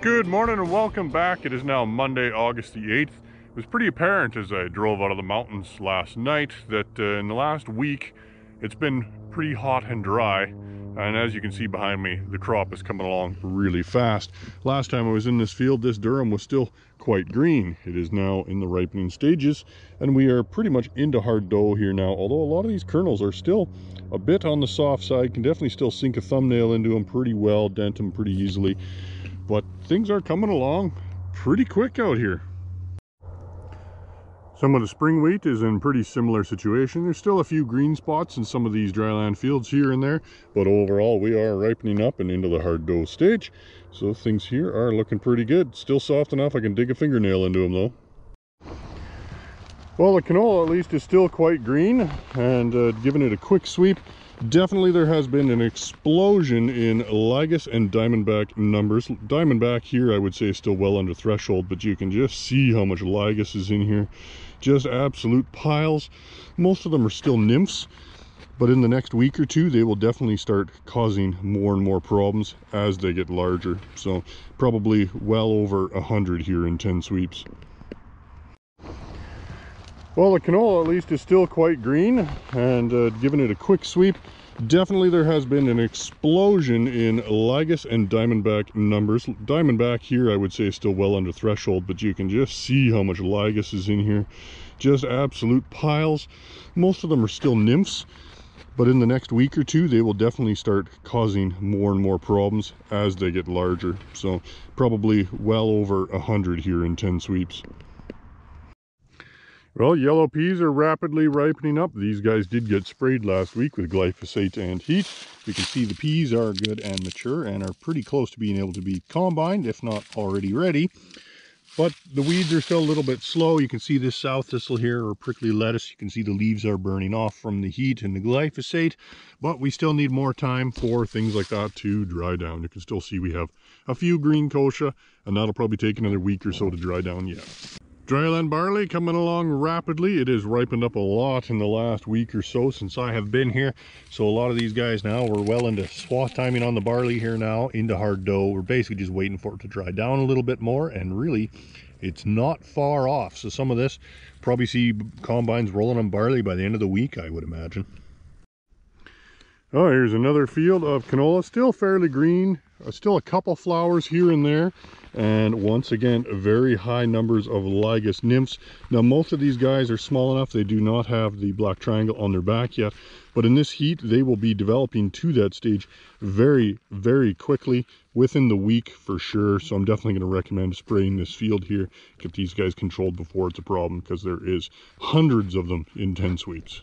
Good morning and welcome back. It is now Monday, August the 8th. It was pretty apparent as I drove out of the mountains last night that uh, in the last week it's been pretty hot and dry. And as you can see behind me, the crop is coming along really fast. Last time I was in this field, this durum was still quite green. It is now in the ripening stages and we are pretty much into hard dough here now. Although a lot of these kernels are still a bit on the soft side, can definitely still sink a thumbnail into them pretty well, dent them pretty easily but things are coming along pretty quick out here. Some of the spring wheat is in pretty similar situation. There's still a few green spots in some of these dryland fields here and there, but overall we are ripening up and into the hard dough stage. So things here are looking pretty good. Still soft enough I can dig a fingernail into them though. Well, the canola at least is still quite green and uh, giving it a quick sweep definitely there has been an explosion in Lygus and Diamondback numbers. Diamondback here I would say is still well under threshold, but you can just see how much Lygus is in here. Just absolute piles. Most of them are still nymphs, but in the next week or two they will definitely start causing more and more problems as they get larger. So probably well over a hundred here in 10 sweeps. Well, the canola at least is still quite green and uh, giving it a quick sweep. Definitely there has been an explosion in Lygus and Diamondback numbers. Diamondback here I would say is still well under threshold, but you can just see how much Lygus is in here. Just absolute piles. Most of them are still nymphs, but in the next week or two they will definitely start causing more and more problems as they get larger. So probably well over a hundred here in 10 sweeps. Well, yellow peas are rapidly ripening up. These guys did get sprayed last week with glyphosate and heat. You can see the peas are good and mature and are pretty close to being able to be combined, if not already ready. But the weeds are still a little bit slow. You can see this sow thistle here or prickly lettuce. You can see the leaves are burning off from the heat and the glyphosate. But we still need more time for things like that to dry down. You can still see we have a few green kochia and that'll probably take another week or so to dry down yet. Dryland barley coming along rapidly. It has ripened up a lot in the last week or so since I have been here. So a lot of these guys now, we're well into swath timing on the barley here now, into hard dough. We're basically just waiting for it to dry down a little bit more and really it's not far off. So some of this, probably see combines rolling on barley by the end of the week, I would imagine. Oh, here's another field of canola, still fairly green, uh, still a couple flowers here and there. And once again very high numbers of lygus nymphs. Now most of these guys are small enough they do not have the black triangle on their back yet. But in this heat they will be developing to that stage very very quickly within the week for sure. So i'm definitely going to recommend spraying this field here get these guys controlled before it's a problem because there is hundreds of them in 10 sweeps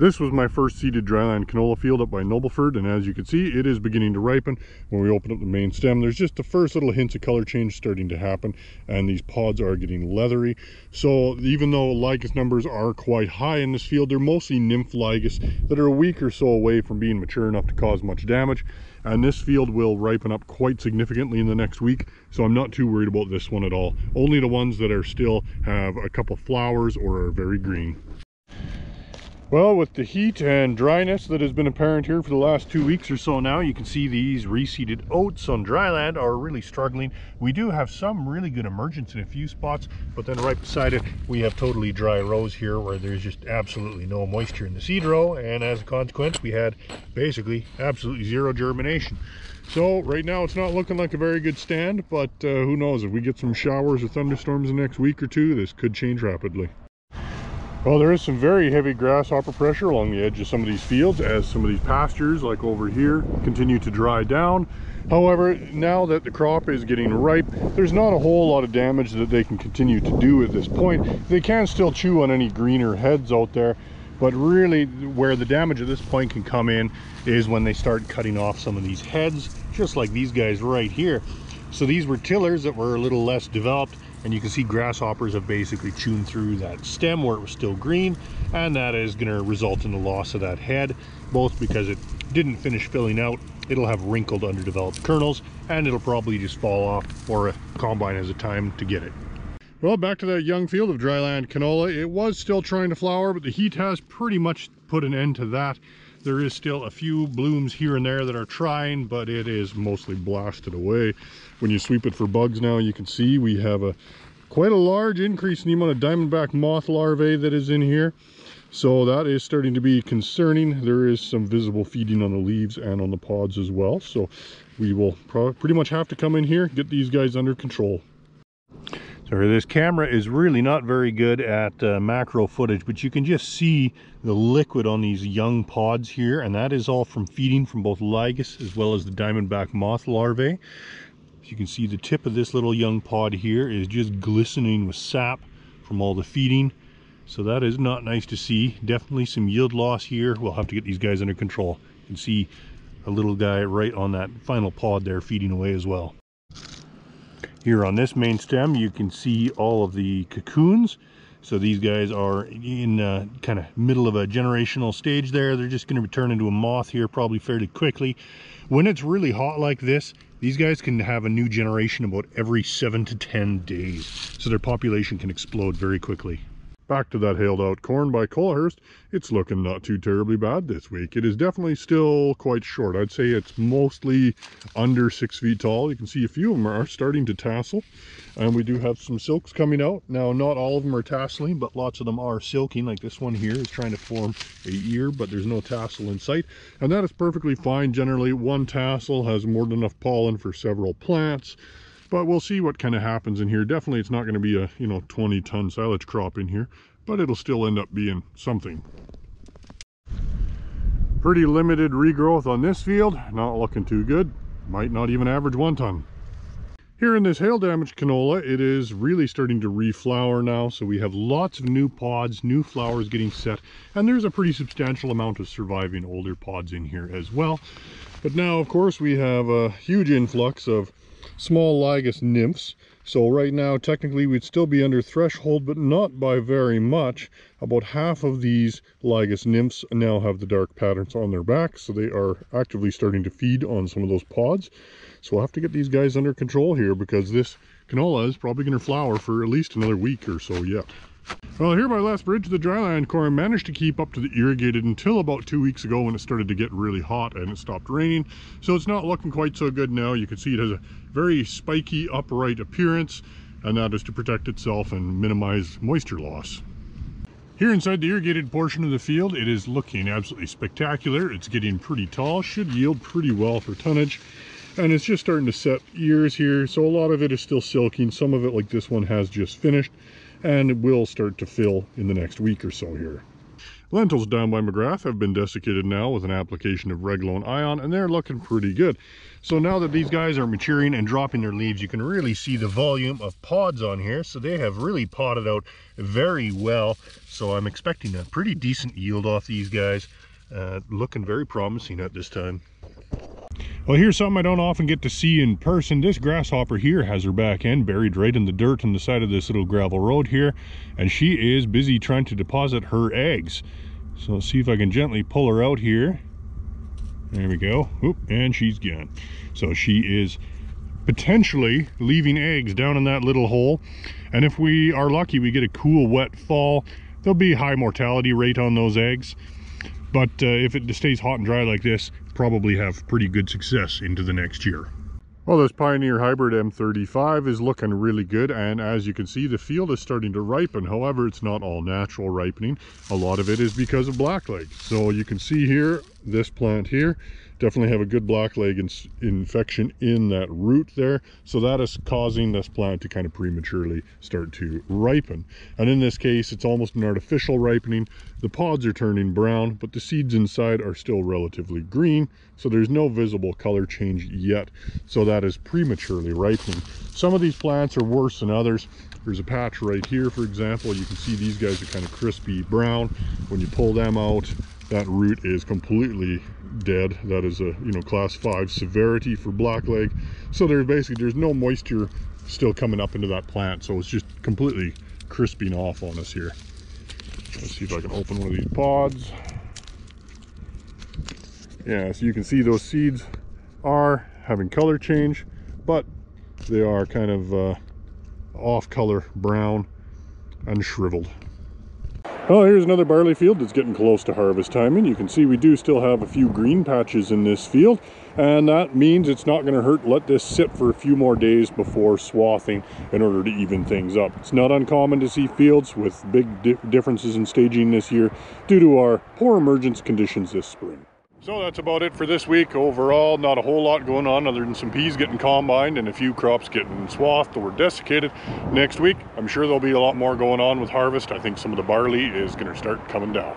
this was my first seeded dryland canola field up by Nobleford, and as you can see, it is beginning to ripen. When we open up the main stem, there's just the first little hints of color change starting to happen, and these pods are getting leathery. So even though lygus numbers are quite high in this field, they're mostly nymph lygus that are a week or so away from being mature enough to cause much damage. And this field will ripen up quite significantly in the next week, so I'm not too worried about this one at all. Only the ones that are still have a couple flowers or are very green. Well, with the heat and dryness that has been apparent here for the last two weeks or so now, you can see these reseeded oats on dry land are really struggling. We do have some really good emergence in a few spots, but then right beside it, we have totally dry rows here where there's just absolutely no moisture in the seed row. And as a consequence, we had basically absolutely zero germination. So right now it's not looking like a very good stand, but uh, who knows, if we get some showers or thunderstorms the next week or two, this could change rapidly. Well, there is some very heavy grasshopper pressure along the edge of some of these fields as some of these pastures, like over here, continue to dry down. However, now that the crop is getting ripe, there's not a whole lot of damage that they can continue to do at this point. They can still chew on any greener heads out there, but really where the damage at this point can come in is when they start cutting off some of these heads, just like these guys right here. So these were tillers that were a little less developed and you can see grasshoppers have basically chewed through that stem where it was still green and that is going to result in the loss of that head both because it didn't finish filling out it'll have wrinkled underdeveloped kernels and it'll probably just fall off or a combine has a time to get it well back to that young field of dryland canola it was still trying to flower but the heat has pretty much put an end to that There is still a few blooms here and there that are trying, but it is mostly blasted away. When you sweep it for bugs now, you can see we have a quite a large increase in the amount of diamondback moth larvae that is in here. So that is starting to be concerning. There is some visible feeding on the leaves and on the pods as well. So we will probably pretty much have to come in here, get these guys under control. So this camera is really not very good at uh, macro footage, but you can just see the liquid on these young pods here, and that is all from feeding from both lygus as well as the diamondback moth larvae. As you can see the tip of this little young pod here is just glistening with sap from all the feeding. So that is not nice to see. Definitely some yield loss here. We'll have to get these guys under control. You can see a little guy right on that final pod there feeding away as well. Here on this main stem, you can see all of the cocoons. So these guys are in uh, kind of middle of a generational stage there. They're just going to turn into a moth here probably fairly quickly. When it's really hot like this, these guys can have a new generation about every seven to 10 days. So their population can explode very quickly. Back to that hailed out corn by Coalhurst. It's looking not too terribly bad this week. It is definitely still quite short. I'd say it's mostly under six feet tall. You can see a few of them are starting to tassel. And we do have some silks coming out. Now, not all of them are tasseling, but lots of them are silking. Like this one here is trying to form a ear, but there's no tassel in sight. And that is perfectly fine. Generally, one tassel has more than enough pollen for several plants but we'll see what kind of happens in here. Definitely it's not going to be a, you know, 20 ton silage crop in here, but it'll still end up being something. Pretty limited regrowth on this field, not looking too good. Might not even average one ton. Here in this hail damaged canola, it is really starting to reflower now. So we have lots of new pods, new flowers getting set, and there's a pretty substantial amount of surviving older pods in here as well. But now, of course, we have a huge influx of small lygus nymphs. So right now, technically, we'd still be under threshold, but not by very much. About half of these lygus nymphs now have the dark patterns on their back, so they are actively starting to feed on some of those pods. So we'll have to get these guys under control here because this canola is probably going to flower for at least another week or so yet. Well, here by Lethbridge, the dryland corn managed to keep up to the irrigated until about two weeks ago when it started to get really hot and it stopped raining. So it's not looking quite so good now. You can see it has a very spiky upright appearance and that is to protect itself and minimize moisture loss. Here inside the irrigated portion of the field, it is looking absolutely spectacular. It's getting pretty tall, should yield pretty well for tonnage. And it's just starting to set ears here. So a lot of it is still silking. Some of it, like this one, has just finished and it will start to fill in the next week or so here. Lentils down by Magrath have been desiccated now with an application of Reglone Ion and they're looking pretty good. So now that these guys are maturing and dropping their leaves, you can really see the volume of pods on here. So they have really potted out very well. So I'm expecting a pretty decent yield off these guys. Uh, looking very promising at this time. Well, here's something I don't often get to see in person. This grasshopper here has her back end buried right in the dirt on the side of this little gravel road here. And she is busy trying to deposit her eggs. So let's see if I can gently pull her out here. There we go. Oop, and she's gone. So she is potentially leaving eggs down in that little hole. And if we are lucky, we get a cool, wet fall, there'll be high mortality rate on those eggs. But uh, if it stays hot and dry like this, probably have pretty good success into the next year. Well, this Pioneer Hybrid M35 is looking really good, and as you can see, the field is starting to ripen. However, it's not all natural ripening. A lot of it is because of blackleg. So you can see here, this plant here, definitely have a good blackleg in, infection in that root there. So that is causing this plant to kind of prematurely start to ripen. And in this case, it's almost an artificial ripening. The pods are turning brown, but the seeds inside are still relatively green. So there's no visible color change yet. So that is prematurely ripening. Some of these plants are worse than others. There's a patch right here, for example. You can see these guys are kind of crispy brown. When you pull them out, that root is completely dead. That is a you know class five severity for blackleg. So there's basically there's no moisture still coming up into that plant. So it's just completely crisping off on us here. Let's see if I can open one of these pods. Yeah, so you can see those seeds are having color change, but they are kind of uh, off color brown and shriveled. Well, here's another barley field that's getting close to harvest time, and you can see we do still have a few green patches in this field, and that means it's not going to hurt let this sit for a few more days before swathing in order to even things up. It's not uncommon to see fields with big di differences in staging this year due to our poor emergence conditions this spring. So that's about it for this week. Overall, not a whole lot going on other than some peas getting combined and a few crops getting swathed or desiccated. Next week, I'm sure there'll be a lot more going on with harvest. I think some of the barley is going to start coming down.